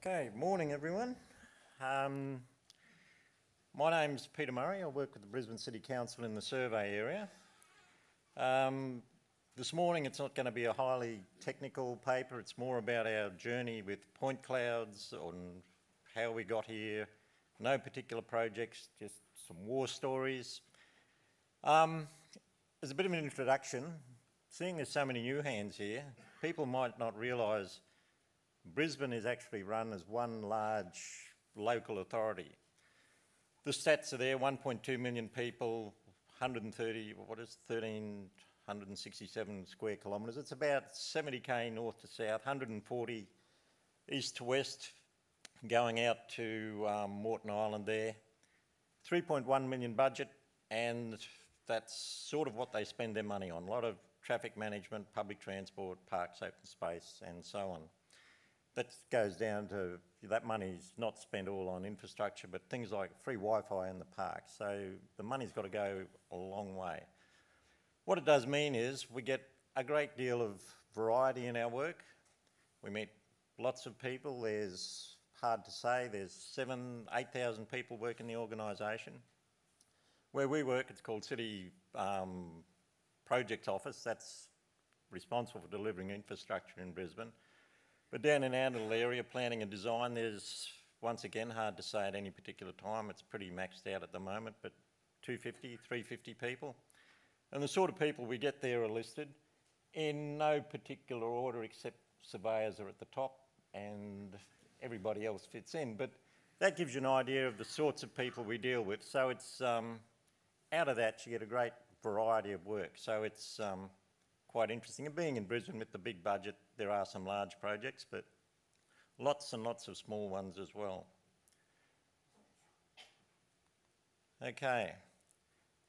Okay, morning everyone. Um, my name's Peter Murray. I work with the Brisbane City Council in the survey area. Um, this morning it's not going to be a highly technical paper, it's more about our journey with point clouds on how we got here, no particular projects, just some war stories. Um, as a bit of an introduction, seeing there's so many new hands here, people might not realise Brisbane is actually run as one large local authority. The stats are there, 1.2 million people, 130, what is 1,367 square kilometres. It's about 70k north to south, 140 east to west, going out to um, Moreton Island there. 3.1 million budget, and that's sort of what they spend their money on. A lot of traffic management, public transport, parks, open space, and so on that goes down to that money's not spent all on infrastructure, but things like free Wi-Fi in the park. So the money's got to go a long way. What it does mean is we get a great deal of variety in our work. We meet lots of people. There's hard to say. There's seven, eight thousand people work in the organisation. Where we work, it's called City um, Projects Office. That's responsible for delivering infrastructure in Brisbane. But down in our little area, planning and design, there's once again hard to say at any particular time. It's pretty maxed out at the moment, but 250, 350 people. And the sort of people we get there are listed in no particular order except surveyors are at the top and everybody else fits in. But that gives you an idea of the sorts of people we deal with. So it's um, out of that you get a great variety of work. So it's um, quite interesting. And being in Brisbane with the big budget, there are some large projects, but lots and lots of small ones as well. Okay.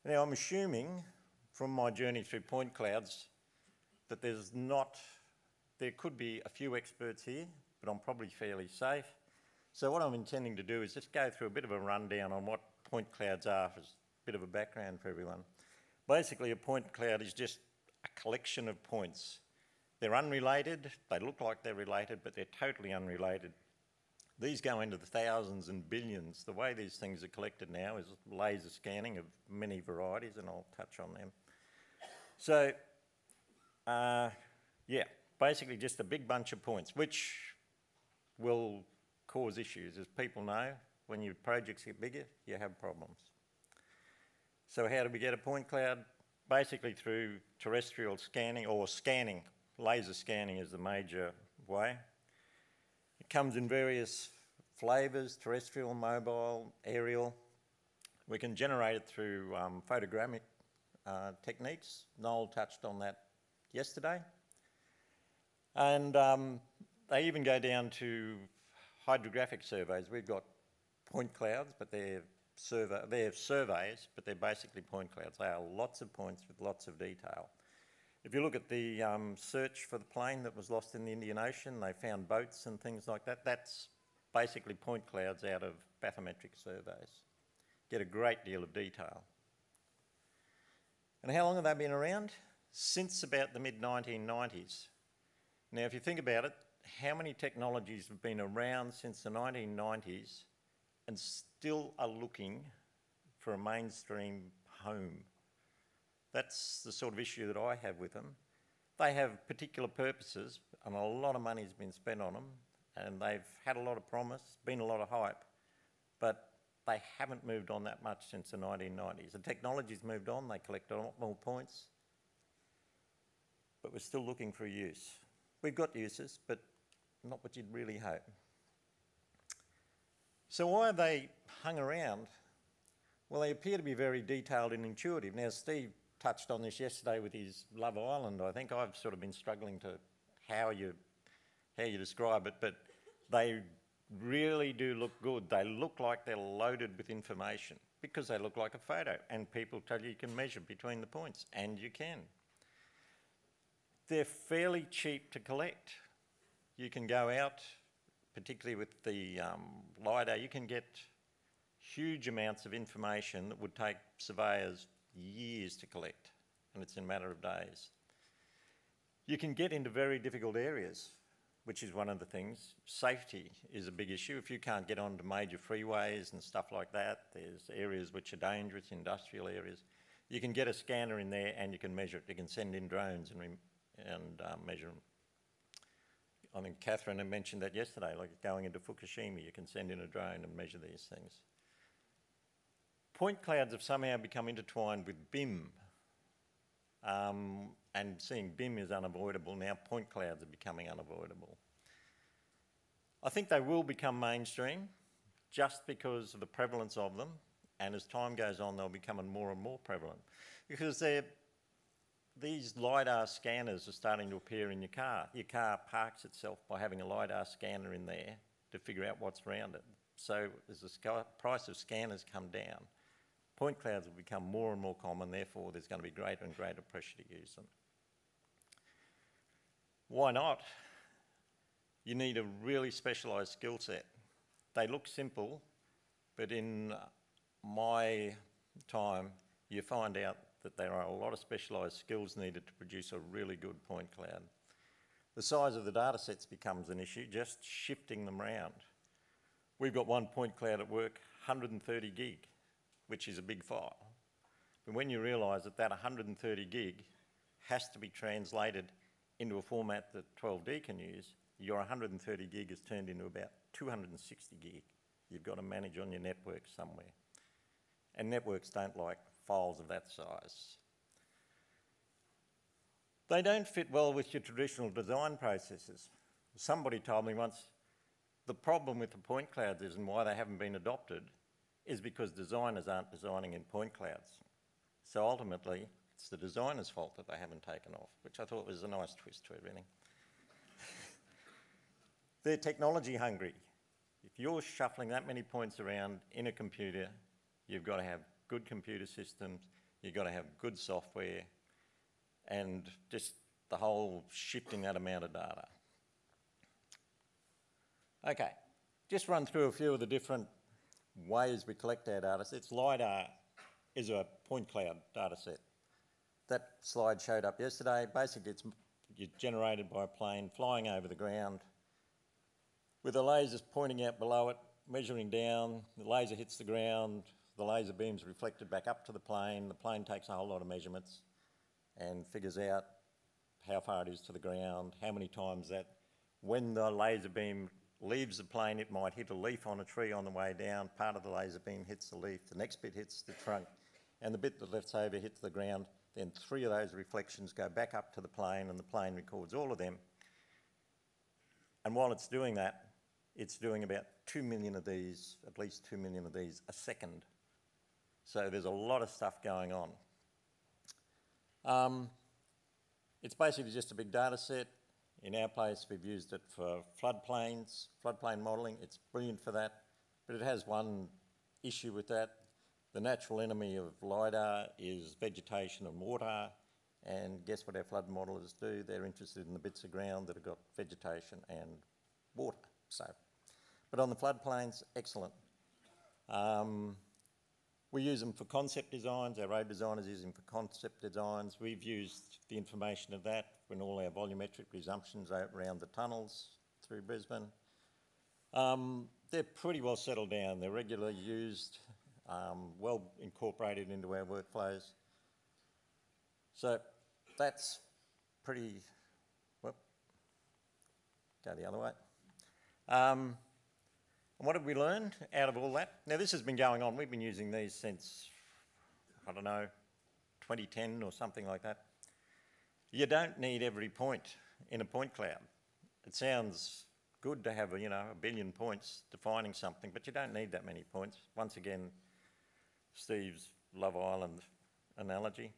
Now I'm assuming from my journey through point clouds that there's not, there could be a few experts here, but I'm probably fairly safe. So what I'm intending to do is just go through a bit of a rundown on what point clouds are as a bit of a background for everyone. Basically a point cloud is just a collection of points. They're unrelated, they look like they're related, but they're totally unrelated. These go into the thousands and billions. The way these things are collected now is laser scanning of many varieties, and I'll touch on them. So, uh, yeah, basically just a big bunch of points, which will cause issues. As people know, when your projects get bigger, you have problems. So how do we get a point cloud? Basically through terrestrial scanning or scanning. Laser scanning is the major way. It comes in various flavours, terrestrial, mobile, aerial. We can generate it through um, photogrammic uh, techniques. Noel touched on that yesterday. And um, they even go down to hydrographic surveys. We've got point clouds, but they're survey, they're surveys, but they're basically point clouds. They are lots of points with lots of detail. If you look at the um, search for the plane that was lost in the Indian Ocean, they found boats and things like that. That's basically point clouds out of bathymetric surveys. Get a great deal of detail. And how long have they been around? Since about the mid-1990s. Now, if you think about it, how many technologies have been around since the 1990s and still are looking for a mainstream home. That's the sort of issue that I have with them. They have particular purposes, and a lot of money has been spent on them, and they've had a lot of promise, been a lot of hype, but they haven't moved on that much since the 1990s. The technology's moved on, they collect a lot more points, but we're still looking for use. We've got uses, but not what you'd really hope. So why have they hung around? Well, they appear to be very detailed and intuitive. Now, Steve touched on this yesterday with his Love Island. I think I've sort of been struggling to how you how you describe it, but they really do look good. They look like they're loaded with information because they look like a photo, and people tell you you can measure between the points, and you can. They're fairly cheap to collect. You can go out particularly with the um, LIDAR, you can get huge amounts of information that would take surveyors years to collect, and it's in a matter of days. You can get into very difficult areas which is one of the things. Safety is a big issue. If you can't get onto major freeways and stuff like that, there's areas which are dangerous, industrial areas. You can get a scanner in there and you can measure it. You can send in drones and, and um, measure them. I think Catherine had mentioned that yesterday, like going into Fukushima, you can send in a drone and measure these things. Point clouds have somehow become intertwined with BIM, um, and seeing BIM is unavoidable. Now point clouds are becoming unavoidable. I think they will become mainstream just because of the prevalence of them, and as time goes on, they'll become more and more prevalent because these LiDAR scanners are starting to appear in your car. Your car parks itself by having a LiDAR scanner in there to figure out what's around it. So as the price of scanners come down, Point clouds will become more and more common, therefore there's going to be greater and greater pressure to use them. Why not? You need a really specialised skill set. They look simple, but in my time, you find out that there are a lot of specialised skills needed to produce a really good point cloud. The size of the data sets becomes an issue, just shifting them around. We've got one point cloud at work, 130 gig which is a big file. But when you realise that that 130 gig has to be translated into a format that 12D can use, your 130 gig is turned into about 260 gig. You've got to manage on your network somewhere. And networks don't like files of that size. They don't fit well with your traditional design processes. Somebody told me once, the problem with the point clouds is and why they haven't been adopted is because designers aren't designing in point clouds. So ultimately, it's the designer's fault that they haven't taken off, which I thought was a nice twist to everything. They're technology hungry. If you're shuffling that many points around in a computer, you've got to have good computer systems, you've got to have good software, and just the whole shifting that amount of data. Okay, just run through a few of the different ways we collect our data sets. LiDAR is a point cloud data set. That slide showed up yesterday. Basically, it's generated by a plane flying over the ground with the lasers pointing out below it, measuring down. The laser hits the ground, the laser beam's reflected back up to the plane. The plane takes a whole lot of measurements and figures out how far it is to the ground, how many times that, when the laser beam leaves the plane, it might hit a leaf on a tree on the way down. Part of the laser beam hits the leaf, the next bit hits the trunk, and the bit that left over hits the ground. Then three of those reflections go back up to the plane, and the plane records all of them. And while it's doing that, it's doing about 2 million of these, at least 2 million of these a second. So there's a lot of stuff going on. Um, it's basically just a big data set. In our place, we've used it for floodplains, floodplain modelling. It's brilliant for that, but it has one issue with that. The natural enemy of LiDAR is vegetation and water, and guess what our flood modelers do? They're interested in the bits of ground that have got vegetation and water. So, but on the floodplains, excellent. Um, we use them for concept designs. Our road designers use them for concept designs. We've used the information of that when all our volumetric resumptions around the tunnels through Brisbane. Um, they're pretty well settled down. They're regularly used, um, well incorporated into our workflows. So that's pretty, well, go the other way. Um, and what have we learned out of all that? Now, this has been going on. We've been using these since, I don't know, 2010 or something like that. You don't need every point in a point cloud. It sounds good to have, you know, a billion points defining something, but you don't need that many points. Once again, Steve's Love Island analogy.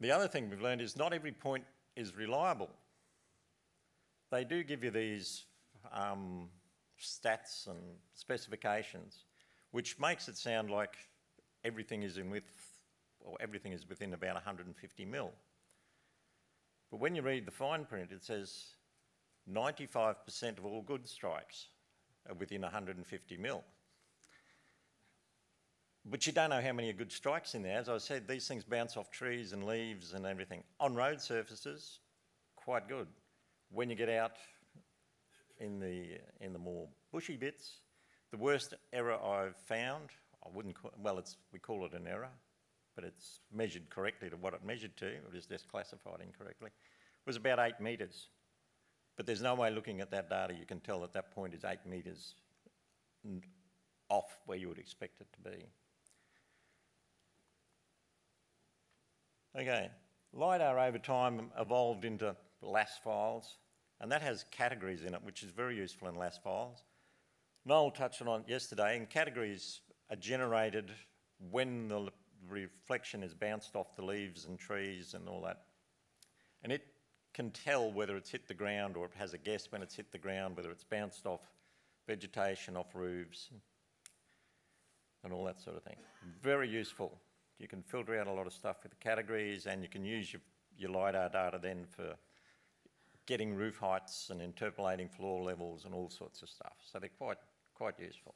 The other thing we've learned is not every point is reliable. They do give you these um, stats and specifications, which makes it sound like everything is in with, or everything is within about 150 mil. But when you read the fine print, it says 95% of all good strikes are within 150 mil. But you don't know how many good strikes in there. As I said, these things bounce off trees and leaves and everything. On road surfaces, quite good. when you get out in the, in the more bushy bits, the worst error I've found, I wouldn't call, well, it's, we call it an error, but it's measured correctly to what it measured to, it was just classified incorrectly, was about eight metres. But there's no way looking at that data you can tell that that point is eight metres off where you would expect it to be. Okay, LiDAR over time evolved into LAS files, and that has categories in it, which is very useful in LAS files. Noel touched on it yesterday, and categories are generated when the reflection is bounced off the leaves and trees and all that. And it can tell whether it's hit the ground or it has a guess when it's hit the ground, whether it's bounced off vegetation, off roofs, and all that sort of thing. Very useful. You can filter out a lot of stuff with the categories and you can use your, your LiDAR data then for getting roof heights and interpolating floor levels and all sorts of stuff. So they're quite, quite useful.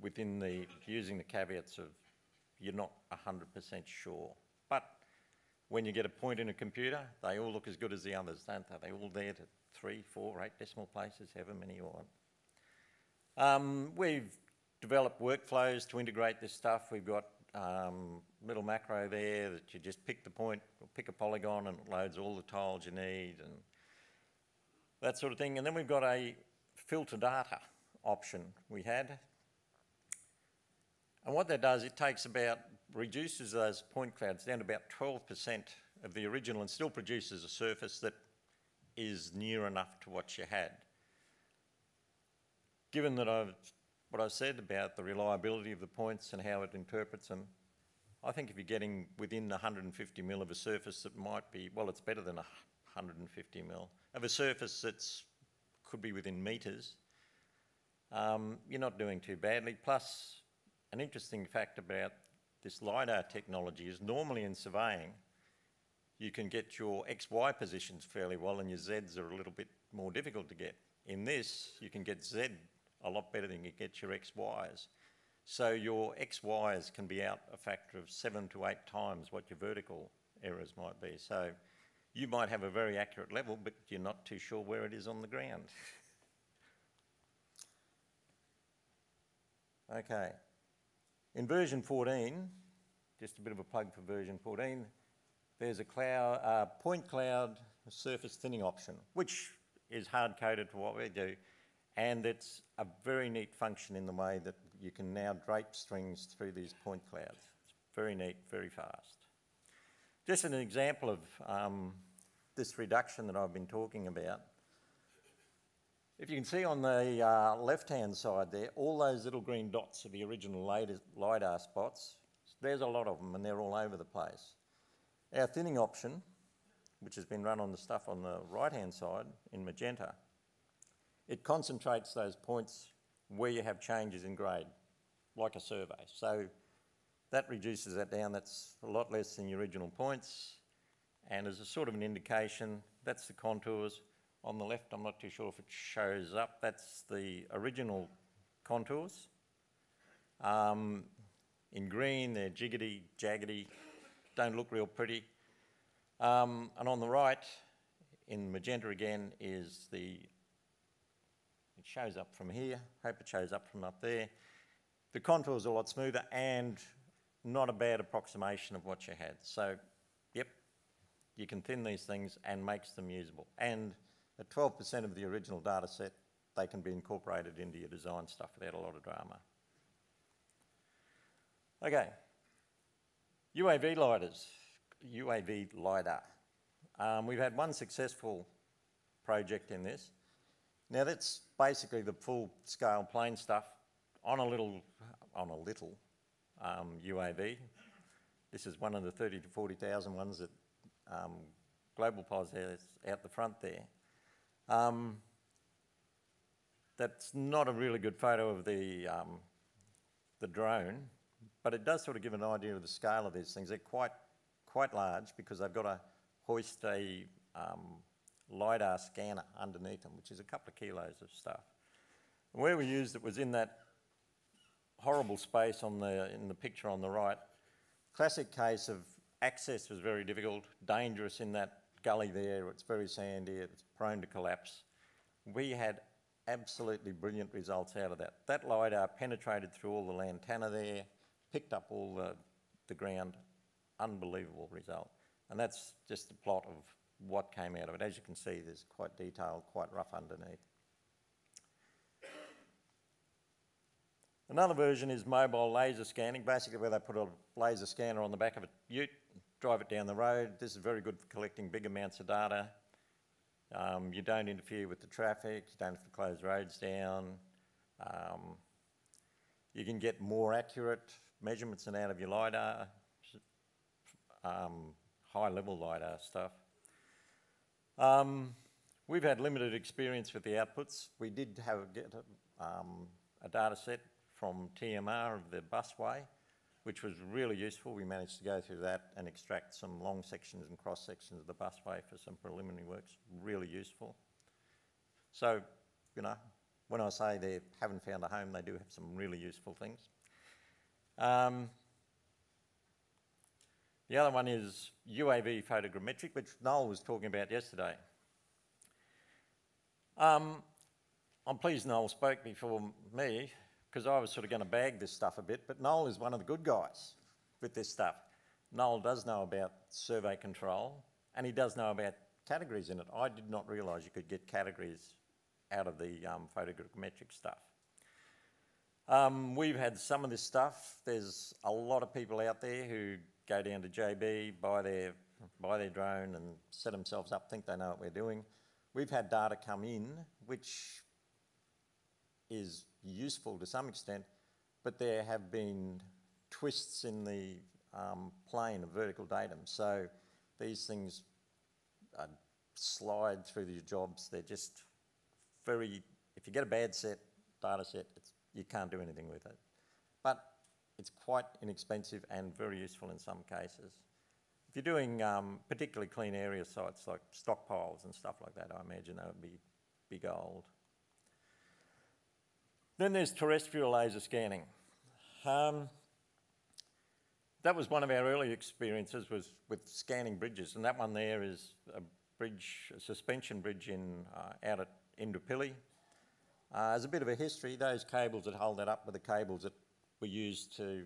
Within the, using the caveats of you're not 100% sure. But when you get a point in a computer, they all look as good as the others, don't they? They're all there to three, four, eight decimal places, however many you want. Um, we've developed workflows to integrate this stuff. We've got um, little macro there that you just pick the point, pick a polygon, and it loads all the tiles you need, and that sort of thing. And then we've got a filter data option we had. And what that does, it takes about, reduces those point clouds down to about 12% of the original and still produces a surface that is near enough to what you had. Given that I've, what I've said about the reliability of the points and how it interprets them, I think if you're getting within 150 mil of a surface that might be, well, it's better than 150 mil, of a surface that's could be within metres, um, you're not doing too badly. Plus, an interesting fact about this LiDAR technology is normally in surveying, you can get your XY positions fairly well and your Zs are a little bit more difficult to get. In this, you can get Z a lot better than you get your XYs. So your XYs can be out a factor of seven to eight times what your vertical errors might be. So you might have a very accurate level, but you're not too sure where it is on the ground. okay. In version 14, just a bit of a plug for version 14, there's a cloud, uh, point cloud surface thinning option, which is hard coded to what we do. And it's a very neat function in the way that you can now drape strings through these point clouds. It's very neat, very fast. Just an example of um, this reduction that I've been talking about. If you can see on the uh, left-hand side there, all those little green dots are the original LiDAR spots. There's a lot of them and they're all over the place. Our thinning option, which has been run on the stuff on the right-hand side in magenta, it concentrates those points where you have changes in grade, like a survey. So that reduces that down. That's a lot less than your original points. And as a sort of an indication, that's the contours. On the left, I'm not too sure if it shows up. That's the original contours. Um, in green, they're jiggity, jaggedy, don't look real pretty. Um, and on the right, in magenta again, is the, it shows up from here, hope it shows up from up there. The contour is a lot smoother and not a bad approximation of what you had. So, yep, you can thin these things and makes them usable. And at 12% of the original data set, they can be incorporated into your design stuff without a lot of drama. Okay, UAV LiDARs, UAV LiDAR. Um, we've had one successful project in this. Now that's basically the full scale plane stuff on a little, on a little um, UAV. This is one of the 30 to 40,000 ones that um, Global Pos has out the front there. Um, that's not a really good photo of the, um, the drone, but it does sort of give an idea of the scale of these things. They're quite, quite large because they've got to hoist a um, LiDAR scanner underneath them, which is a couple of kilos of stuff. And where we used it was in that horrible space on the, in the picture on the right. Classic case of access was very difficult, dangerous in that gully there, it's very sandy, it's prone to collapse. We had absolutely brilliant results out of that. That LiDAR penetrated through all the lantana there, picked up all the, the ground, unbelievable result. And that's just the plot of what came out of it. As you can see, there's quite detailed, quite rough underneath. Another version is mobile laser scanning, basically where they put a laser scanner on the back of a ute, drive it down the road. This is very good for collecting big amounts of data. Um, you don't interfere with the traffic, you don't have to close roads down. Um, you can get more accurate measurements than out of your LiDAR, um, high level LiDAR stuff. Um, we've had limited experience with the outputs. We did have get a, um, a data set from TMR of the busway, which was really useful. We managed to go through that and extract some long sections and cross sections of the busway for some preliminary works, really useful. So, you know, when I say they haven't found a home, they do have some really useful things. Um, the other one is UAV photogrammetric, which Noel was talking about yesterday. Um, I'm pleased Noel spoke before me because I was sort of going to bag this stuff a bit, but Noel is one of the good guys with this stuff. Noel does know about survey control and he does know about categories in it. I did not realise you could get categories out of the um, photogrammetric stuff. Um, we've had some of this stuff. There's a lot of people out there who go down to JB, buy their, buy their drone and set themselves up, think they know what we're doing. We've had data come in which is useful to some extent, but there have been twists in the um, plane of vertical datum. So these things uh, slide through these jobs. They're just very, if you get a bad set, data set, you can't do anything with it. It's quite inexpensive and very useful in some cases. If you're doing um, particularly clean area sites like stockpiles and stuff like that, I imagine that would be, be gold. Then there's terrestrial laser scanning. Um, that was one of our early experiences was with scanning bridges, and that one there is a bridge, a suspension bridge in uh, out at Indooroopilly. Uh, as a bit of a history, those cables that hold that up were the cables that were used to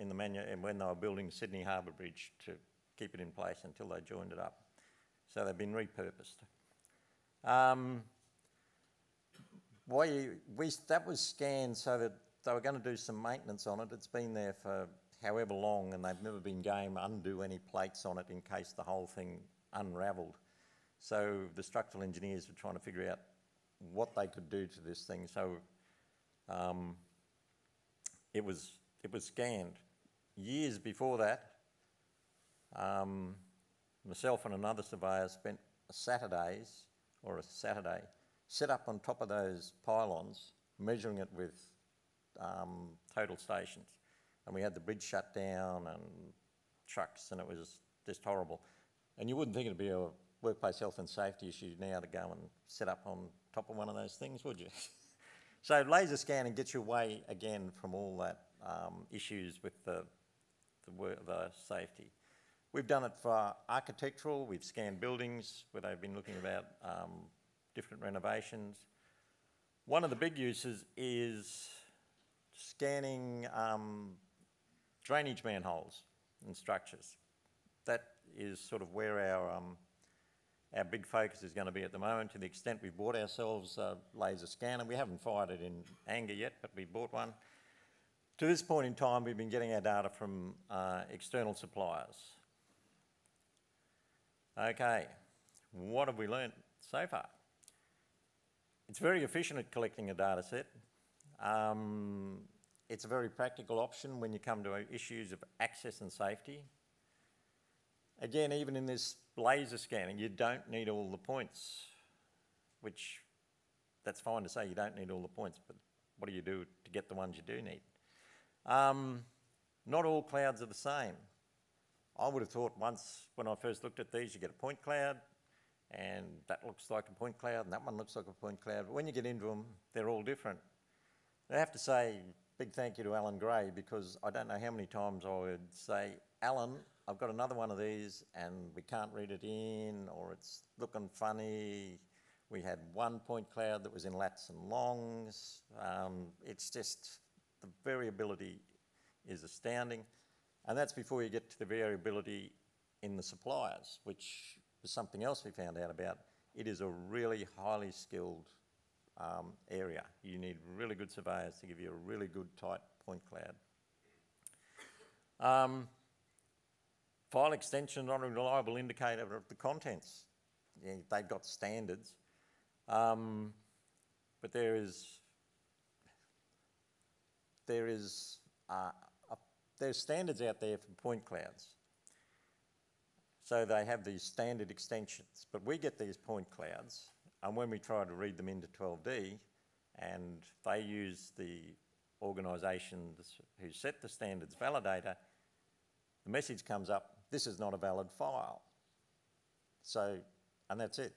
in the manu- and when they were building Sydney Harbour Bridge to keep it in place until they joined it up. So they've been repurposed. Um, we, we, that was scanned so that they were going to do some maintenance on it. It's been there for however long and they've never been game undo any plates on it in case the whole thing unravelled. So the structural engineers were trying to figure out what they could do to this thing. So um, it, was, it was scanned. Years before that, um, myself and another surveyor spent Saturdays, or a Saturday, set up on top of those pylons, measuring it with um, total stations. And we had the bridge shut down and trucks, and it was just horrible. And you wouldn't think it'd be a workplace health and safety issue now to go and set up on top of one of those things, would you? so laser scanning gets you away again from all that um, issues with the, the, the safety. We've done it for architectural, we've scanned buildings where they've been looking about um, different renovations. One of the big uses is scanning um, drainage manholes and structures. That is sort of where our, um, our big focus is going to be at the moment to the extent we've bought ourselves a laser scanner. We haven't fired it in anger yet, but we bought one. To this point in time, we've been getting our data from uh, external suppliers. Okay, what have we learnt so far? It's very efficient at collecting a data set. Um, it's a very practical option when you come to issues of access and safety. Again, even in this laser scanning, you don't need all the points, which that's fine to say you don't need all the points, but what do you do to get the ones you do need? Um, not all clouds are the same. I would have thought once when I first looked at these, you get a point cloud, and that looks like a point cloud, and that one looks like a point cloud. But when you get into them, they're all different. I have to say big thank you to Alan Gray because I don't know how many times I would say, Alan, I've got another one of these and we can't read it in or it's looking funny. We had one point cloud that was in lats and longs. Um, it's just, the variability is astounding. And that's before you get to the variability in the suppliers, which was something else we found out about. It is a really highly skilled um, area. You need really good surveyors to give you a really good tight point cloud. Um, file extension not a reliable indicator of the contents. Yeah, they've got standards, um, but there is there is uh, a, there's standards out there for point clouds. So they have these standard extensions, but we get these point clouds, and when we try to read them into 12D, and they use the organisations who set the standards validator, the message comes up, this is not a valid file. So, and that's it.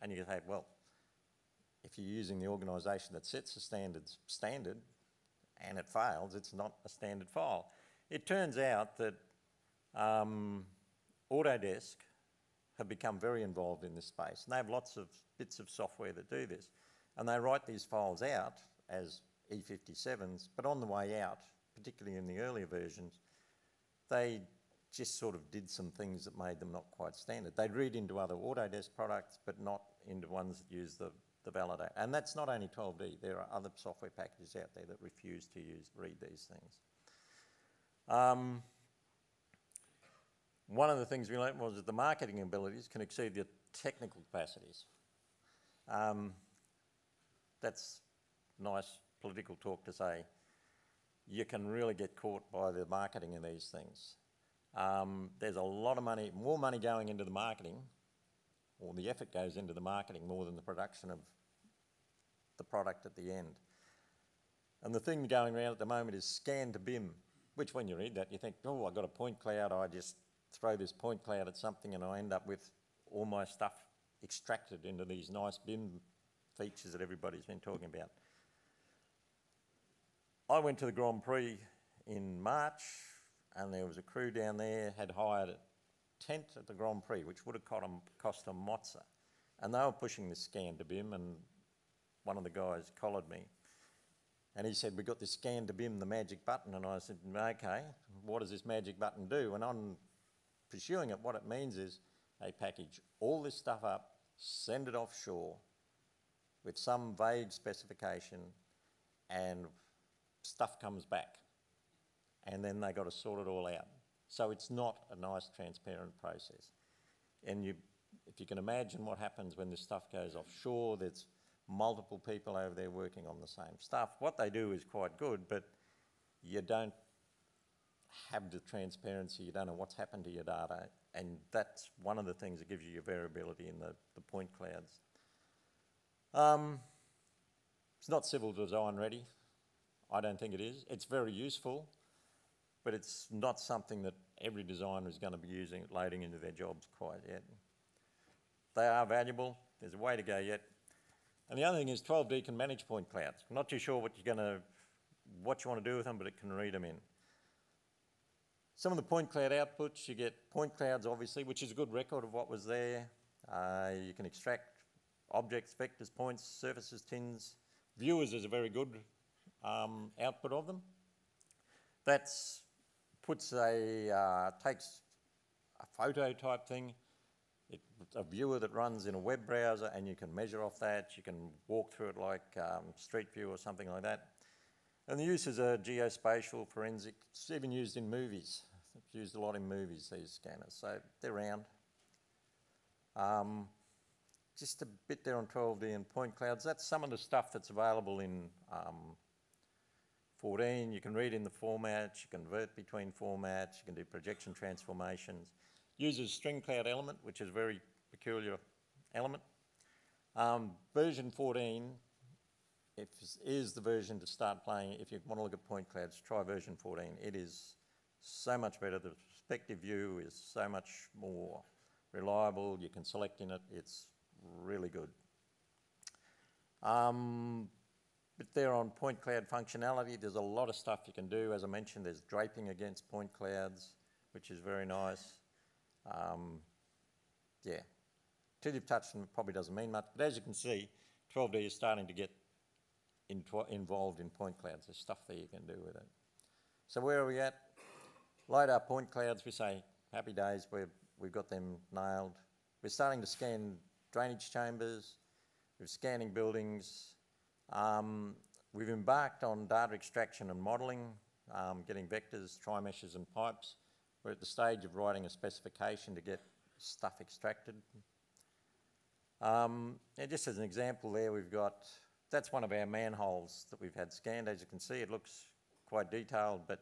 And you say, well, if you're using the organisation that sets the standards standard and it fails, it's not a standard file. It turns out that um, Autodesk have become very involved in this space and they have lots of bits of software that do this. And they write these files out as E57s, but on the way out, particularly in the earlier versions, they just sort of did some things that made them not quite standard. They'd read into other Autodesk products, but not into ones that use the, the validator. And that's not only 12D, there are other software packages out there that refuse to use read these things. Um, one of the things we learned was that the marketing abilities can exceed the technical capacities. Um, that's nice political talk to say you can really get caught by the marketing of these things. Um, there's a lot of money, more money going into the marketing, or the effort goes into the marketing more than the production of the product at the end. And the thing going around at the moment is scan to BIM, which when you read that, you think, oh, I've got a point cloud, I just throw this point cloud at something and I end up with all my stuff extracted into these nice BIM features that everybody's been talking about. I went to the Grand Prix in March and there was a crew down there had hired a tent at the Grand Prix, which would have cost them, cost mozza. And they were pushing this scan to BIM and one of the guys collared me. And he said, we've got this scan to BIM, the magic button. And I said, okay, what does this magic button do? And on pursuing it, what it means is they package all this stuff up, send it offshore with some vague specification and stuff comes back. And then they got to sort it all out. So it's not a nice, transparent process. And you, if you can imagine what happens when this stuff goes offshore, there's multiple people over there working on the same stuff. What they do is quite good, but you don't have the transparency, you don't know what's happened to your data, and that's one of the things that gives you your variability in the, the point clouds. Um, it's not civil design ready. I don't think it is. It's very useful, but it's not something that every designer is going to be using, loading into their jobs quite yet. They are valuable. There's a way to go yet. And the other thing is 12D can manage point clouds. I'm not too sure what you're going to, what you want to do with them, but it can read them in. Some of the point cloud outputs, you get point clouds obviously, which is a good record of what was there. Uh, you can extract objects, vectors, points, surfaces, tins. Viewers is a very good um, output of them. That puts a, uh, takes a photo type thing, it, a viewer that runs in a web browser and you can measure off that, you can walk through it like um, Street View or something like that. And the uses are geospatial, forensic, it's even used in movies. It's used a lot in movies, these scanners, so they're around. Um, just a bit there on 12D and point clouds. That's some of the stuff that's available in um, 14. You can read in the formats, you convert between formats, you can do projection transformations. Uses string cloud element, which is a very peculiar element. Um, version 14 if, is the version to start playing. If you want to look at point clouds, try version 14. It is so much better. The perspective view is so much more reliable. You can select in it. It's really good. Um, but there on point cloud functionality, there's a lot of stuff you can do. As I mentioned, there's draping against point clouds. which is very nice. Um, yeah, touched it probably doesn't mean much. But as you can see, 12D is starting to get into- involved in point clouds. There's stuff there you can do with it. So where are we at? LiDAR point clouds, we say happy days, we've, we've got them nailed. We're starting to scan drainage chambers, we're scanning buildings. Um, we've embarked on data extraction and modelling, um, getting vectors, trimeshes and pipes. We're at the stage of writing a specification to get stuff extracted. Um, and just as an example there, we've got, that's one of our manholes that we've had scanned. As you can see, it looks quite detailed, but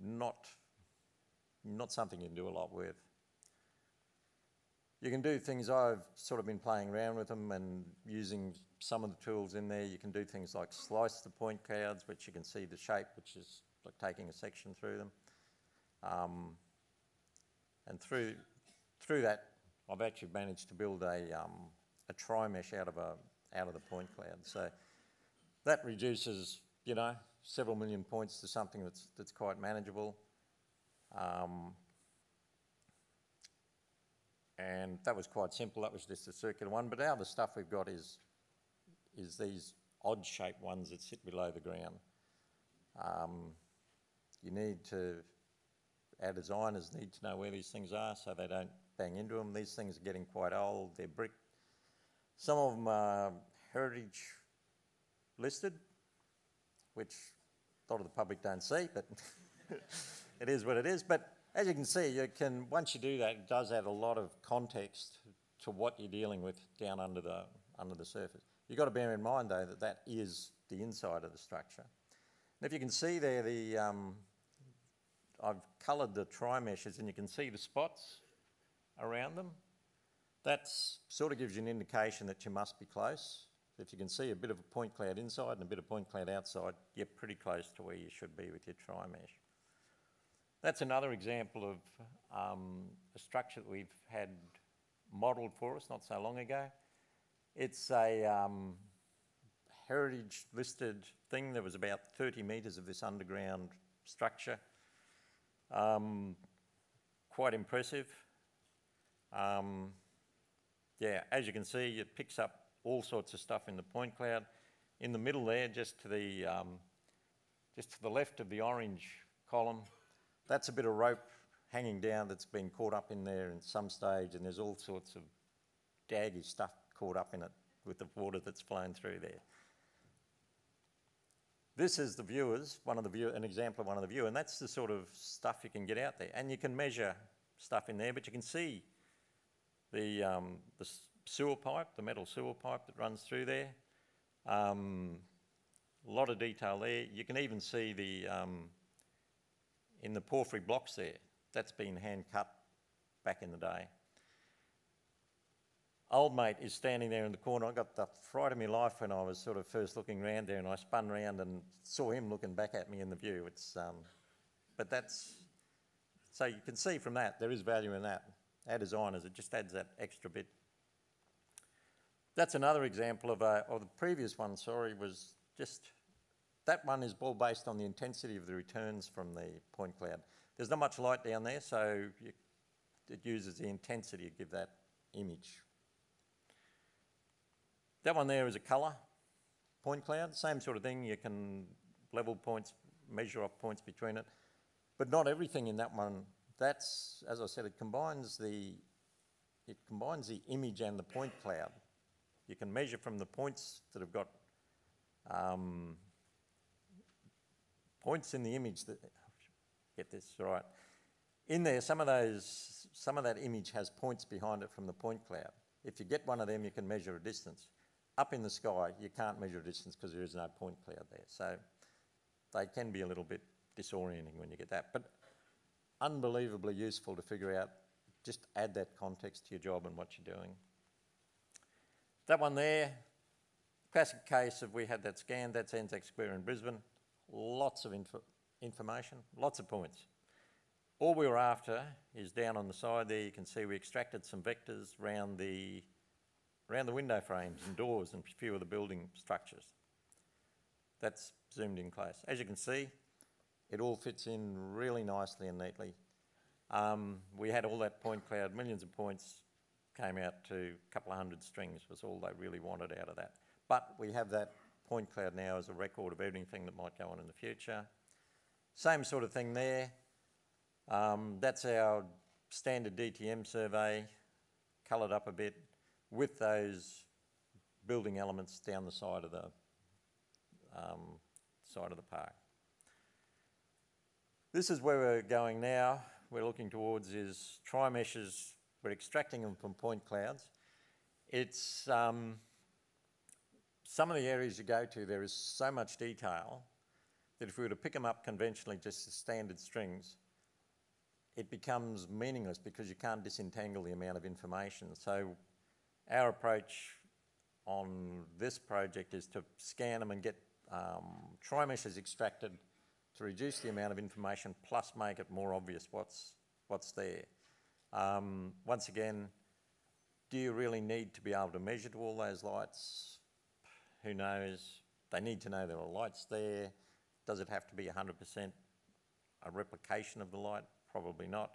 not, not something you can do a lot with. You can do things, I've sort of been playing around with them and using some of the tools in there. You can do things like slice the point clouds, which you can see the shape, which is like taking a section through them. Um, and through, through that, I've actually managed to build a, um, a tri-mesh out of, a, out of the point cloud. So that reduces, you know, several million points to something that's, that's quite manageable. Um, and that was quite simple. That was just a circular one. But now the stuff we've got is, is these odd shaped ones that sit below the ground. Um, you need to, our designers need to know where these things are so they don't bang into them. These things are getting quite old. They're brick. Some of them are heritage listed, which a lot of the public don't see, but it is what it is. But as you can see, you can once you do that, it does add a lot of context to what you're dealing with down under the under the surface. You've got to bear in mind though that that is the inside of the structure. And if you can see there, the um, I've coloured the tri-meshes and you can see the spots around them. That sort of gives you an indication that you must be close. If you can see a bit of a point cloud inside and a bit of point cloud outside, you're pretty close to where you should be with your tri-mesh. That's another example of um, a structure that we've had modelled for us not so long ago. It's a um, heritage listed thing. There was about 30 metres of this underground structure. Um, quite impressive. Um, yeah, as you can see, it picks up all sorts of stuff in the point cloud. In the middle there, just to the, um, just to the left of the orange column, that's a bit of rope hanging down that's been caught up in there in some stage, and there's all sorts of daggy stuff caught up in it with the water that's flown through there. This is the viewers, one of the view, an example of one of the view, and that's the sort of stuff you can get out there. And you can measure stuff in there, but you can see the, um, the sewer pipe, the metal sewer pipe that runs through there. Um, a lot of detail there. You can even see the, um, in the porphyry blocks there, that's been hand cut back in the day. Old mate is standing there in the corner. I got the fright of my life when I was sort of first looking around there and I spun around and saw him looking back at me in the view. It's, um, but that's, so you can see from that, there is value in that. Our designers, it just adds that extra bit. That's another example of, a, of the previous one, sorry, was just, that one is all based on the intensity of the returns from the point cloud. There's not much light down there, so you, it uses the intensity to give that image. That one there is a colour point cloud, same sort of thing. You can level points, measure off points between it, but not everything in that one that's, as I said, it combines the, it combines the image and the point cloud. You can measure from the points that have got um, points in the image that, get this right. In there, some of those, some of that image has points behind it from the point cloud. If you get one of them, you can measure a distance. Up in the sky, you can't measure a distance because there is no point cloud there. So they can be a little bit disorienting when you get that. But unbelievably useful to figure out, just add that context to your job and what you're doing. That one there, classic case of we had that scan, that's Anzac Square in Brisbane. Lots of info information, lots of points. All we were after is down on the side there, you can see we extracted some vectors around the, around the window frames and doors and a few of the building structures. That's zoomed in close. As you can see, it all fits in really nicely and neatly. Um, we had all that point cloud, millions of points came out to a couple of hundred strings was all they really wanted out of that. But we have that point cloud now is a record of everything that might go on in the future. Same sort of thing there. Um, that's our standard DTM survey, coloured up a bit with those building elements down the side of the um, side of the park. This is where we're going now. We're looking towards is tri-meshes. We're extracting them from point clouds. It's um, some of the areas you go to, there is so much detail that if we were to pick them up conventionally, just as standard strings, it becomes meaningless because you can't disentangle the amount of information. So our approach on this project is to scan them and get um, tri-meshes extracted to reduce the amount of information plus make it more obvious what's, what's there. Um, once again, do you really need to be able to measure to all those lights? Who knows? They need to know there are lights there. Does it have to be 100% a replication of the light? Probably not.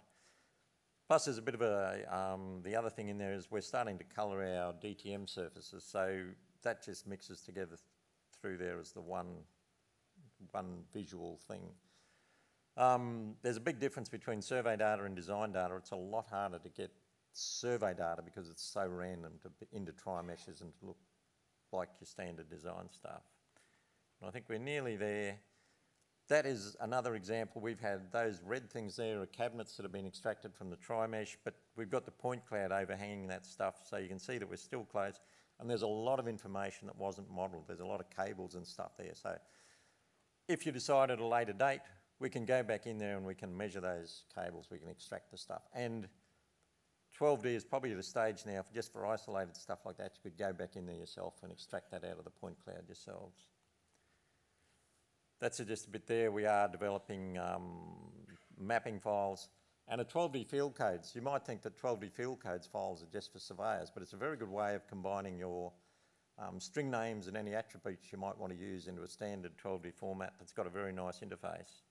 Plus, there's a bit of a, um, the other thing in there is we're starting to colour our DTM surfaces, so that just mixes together th through there as the one, one visual thing. Um, there's a big difference between survey data and design data. It's a lot harder to get survey data because it's so random to into tri-meshes and to look like your standard design stuff. And I think we're nearly there. That is another example. We've had those red things there are cabinets that have been extracted from the tri-mesh, but we've got the point cloud overhanging that stuff, so you can see that we're still close. And there's a lot of information that wasn't modelled. There's a lot of cables and stuff there. So if you decide at a later date, we can go back in there and we can measure those cables. We can extract the stuff. And 12D is probably the stage now, for just for isolated stuff like that, you could go back in there yourself and extract that out of the point cloud yourselves. That's just a bit there. We are developing um, mapping files and a 12D field codes. You might think that 12D field codes files are just for surveyors, but it's a very good way of combining your um, string names and any attributes you might want to use into a standard 12D format that's got a very nice interface.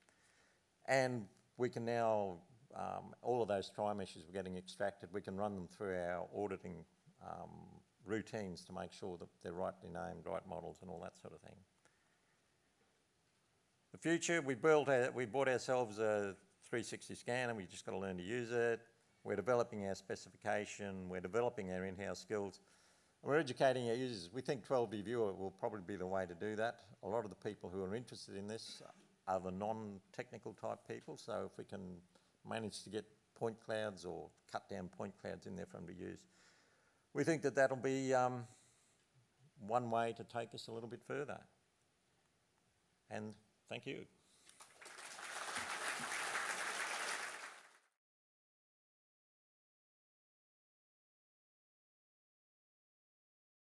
And we can now, um, all of those tri-meshes we're getting extracted, we can run them through our auditing um, routines to make sure that they're rightly named, right models and all that sort of thing. The future, we built, a, we bought ourselves a 360 scanner. We just got to learn to use it. We're developing our specification. We're developing our in-house skills. We're educating our users. We think 12D Viewer will probably be the way to do that. A lot of the people who are interested in this are the non-technical type people. So if we can manage to get point clouds or cut down point clouds in there for them to use, we think that that'll be um, one way to take us a little bit further. And Thank you.